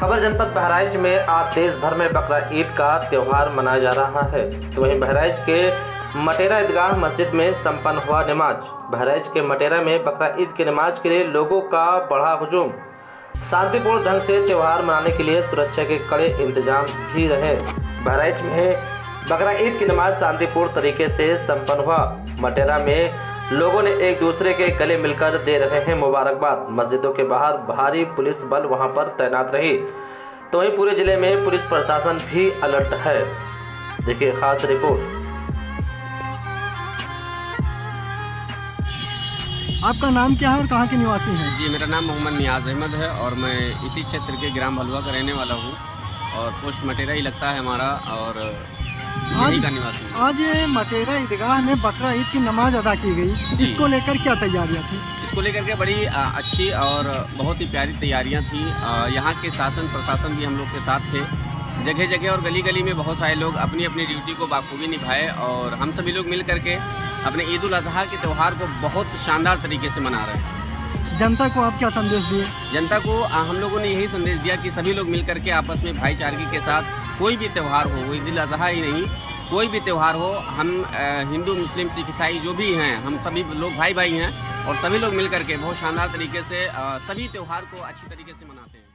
खबर जनपद बहराइच में आज देश भर में बकरा ईद का त्यौहार मनाया जा रहा है। तो वहीं बहराइच के मटेरा ईदगाह मस्जिद में संपन्न हुआ नमाज़। बहराइच के मटेरा में बकरा ईद की नमाज़ के लिए लोगों का बढ़ा हजूम। शांतिपूर्ण ढंग से त्यौहार मनाने के लिए सुरक्षा के कड़े इंतज़ाम भी रहे। बहराइच में बकरा ईद की नमाज़ शांतिपूर्ण तरीके से संपन्न हुआ। मटेरा में लोगों ने एक दूसरे के गले मिलकर दे रहे हैं मुबारकबाद। मस्जिदों के बाहर भारी पुलिस बल वहाँ पर तैनात रही। तो वहीं पूरे ज़िले में पुलिस प्रशासन भी अलर्ट है। देखिए खास रिपोर्ट। आपका नाम क्या है और कहाँ के निवासी हैं? जी मेरा नाम मोहम्मद नियाज अहमद है और मैं इसी क्षेत्र के ग्राम हलवा का रहने वाला हूँ। और पोस्ट मटेरा ही लगता है हमारा और आज आज ये मटेरा ईदगाह में बकरा ईद की नमाज़ अदा की गई। इसको लेकर क्या तैयारियाँ थी? इसको लेकर के बड़ी अच्छी और बहुत ही प्यारी तैयारियाँ थी। यहाँ के शासन प्रशासन भी हम लोग के साथ थे। जगह जगह और गली गली में बहुत सारे लोग अपनी अपनी ड्यूटी को बाखूबी निभाए और हम सभी लोग मिल करके अपने ईद उल अजहा के त्यौहार को बहुत शानदार तरीके से मना रहे हैं। जनता को आप क्या संदेश दिए? जनता को हम लोगों ने यही संदेश दिया कि सभी लोग मिलकर के आपस में भाईचारगी के साथ कोई भी त्यौहार हो, वो ईद अजहा ही नहीं, कोई भी त्यौहार हो, हम हिंदू, मुस्लिम, सिख, ईसाई जो भी हैं, हम सभी लोग भाई भाई हैं और सभी लोग मिलकर के बहुत शानदार तरीके से सभी त्यौहार को अच्छी तरीके से मनाते हैं।